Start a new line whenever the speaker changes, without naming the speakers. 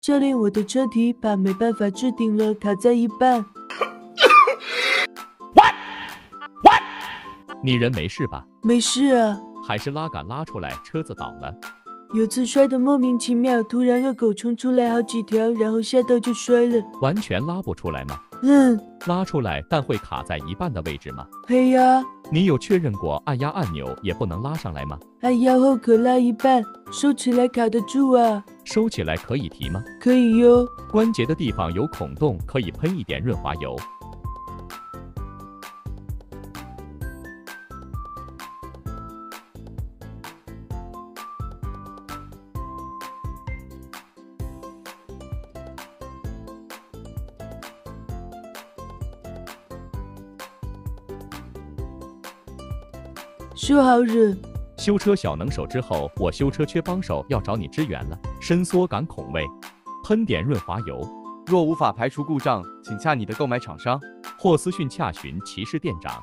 教练，我的车底板没办法置顶了，卡在一半。
你人没事吧？
没事啊，
还是拉杆拉出来，车子倒了。
有次摔得莫名其妙，突然恶狗冲出来好几条，然后吓到就摔了。
完全拉不出来吗？
嗯，
拉出来，但会卡在一半的位置吗？
嘿呀，
你有确认过按压按钮也不能拉上来吗？
按压后可拉一半，收起来卡得住啊。
收起来可以提吗？
可以哟。
关节的地方有孔洞，可以喷一点润滑油。
修好了。
修车小能手之后，我修车缺帮手，要找你支援了。伸缩杆孔位，喷点润滑油。
若无法排除故障，请洽你的购买厂商，
或私讯洽询骑士店长。